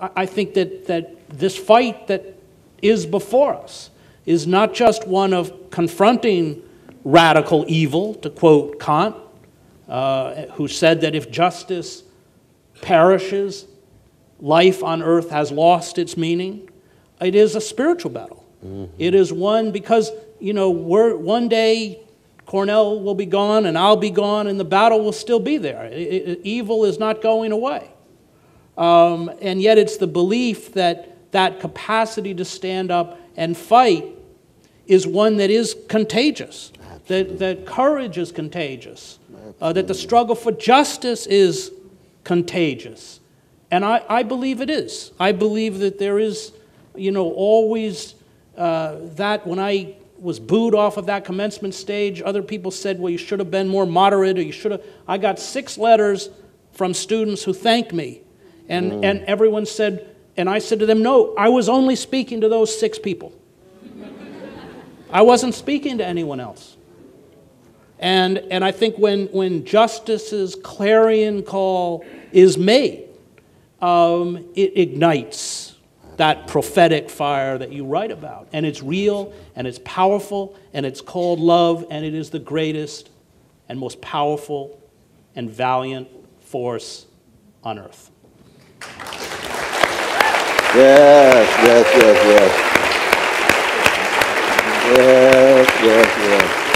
I I think that, that this fight that is before us is not just one of confronting radical evil, to quote Kant, uh, who said that if justice perishes, life on earth has lost its meaning. It is a spiritual battle. It is one because, you know, we're, one day Cornell will be gone and I'll be gone and the battle will still be there. I- I- evil is not going away. Um, and yet it's the belief that that capacity to stand up and fight is one that is contagious, that, that courage is contagious, uh, that the struggle for justice is contagious. And I, I believe it is. I believe that there is, you know, always uh, that when I was booed off of that commencement stage, other people said, well, you should have been more moderate or you should have. I got six letters from students who thanked me. And, and everyone said, and I said to them, no, I was only speaking to those six people. I wasn't speaking to anyone else. And, and I think when, when justice's clarion call is made, um, it ignites that prophetic fire that you write about. And it's real, and it's powerful, and it's called love, and it is the greatest and most powerful and valiant force on earth. Yes, yes, yes, yes. Yes, yes, yes.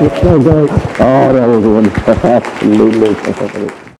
It's so great. Oh, that was wonderful. Absolutely.